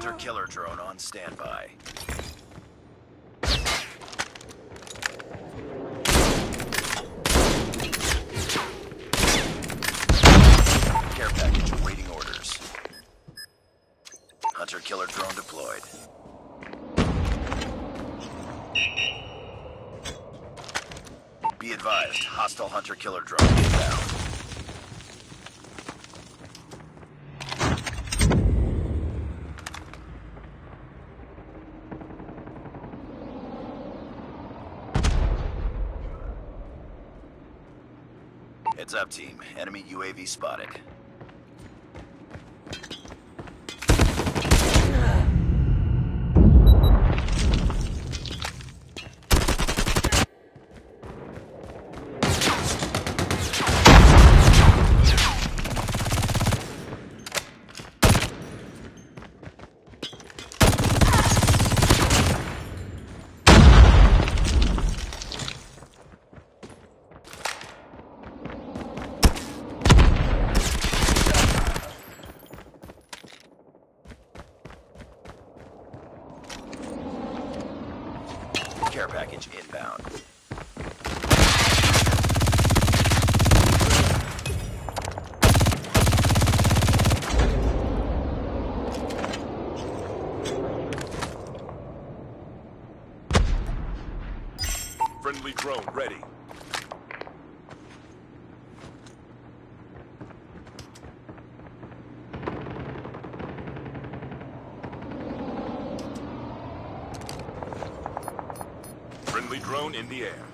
Hunter killer drone on standby. Care package awaiting orders. Hunter killer drone deployed. Be advised, hostile hunter killer drone inbound. Up, team. Enemy UAV spotted. Care package inbound. Friendly drone ready. Friendly drone in the air.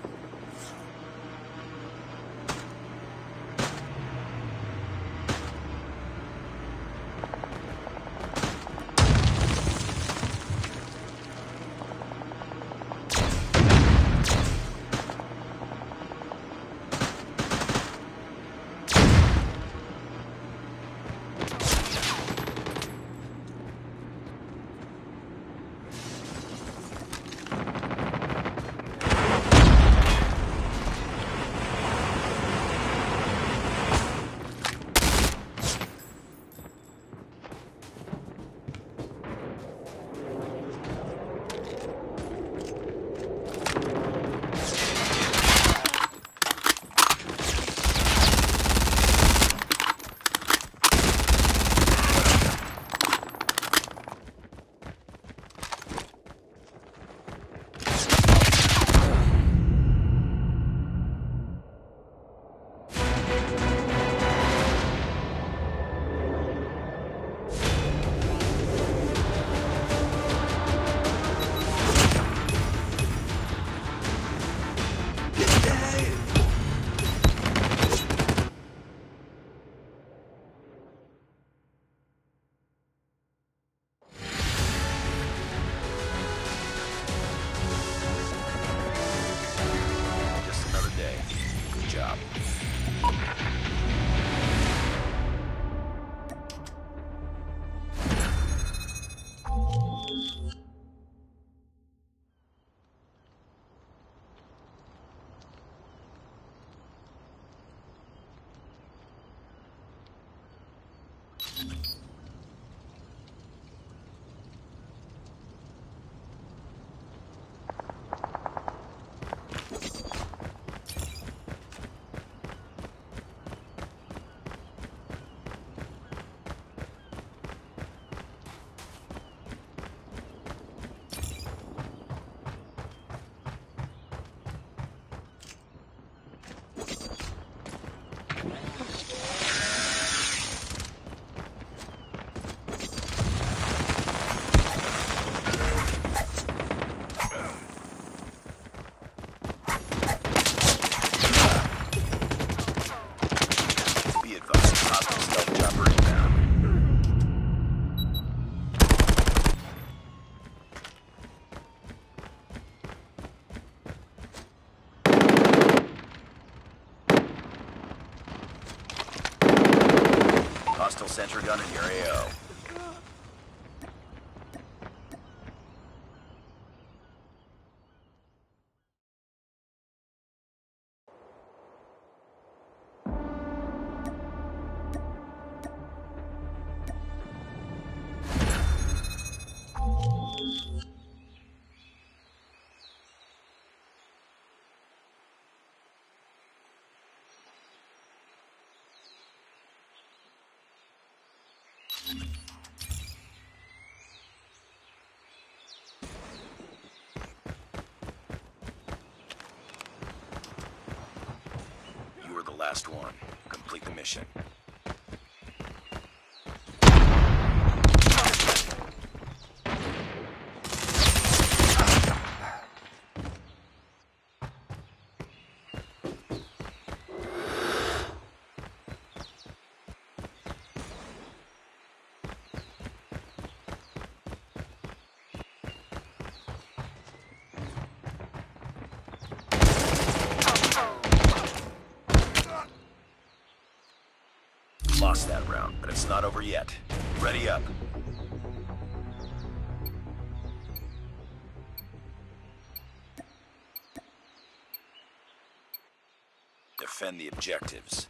Good gun in your AO. Last one. Complete the mission. Lost that round, but it's not over yet. Ready up. Defend the objectives.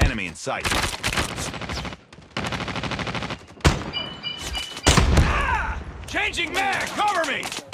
Enemy in sight. Changing mag! Cover me!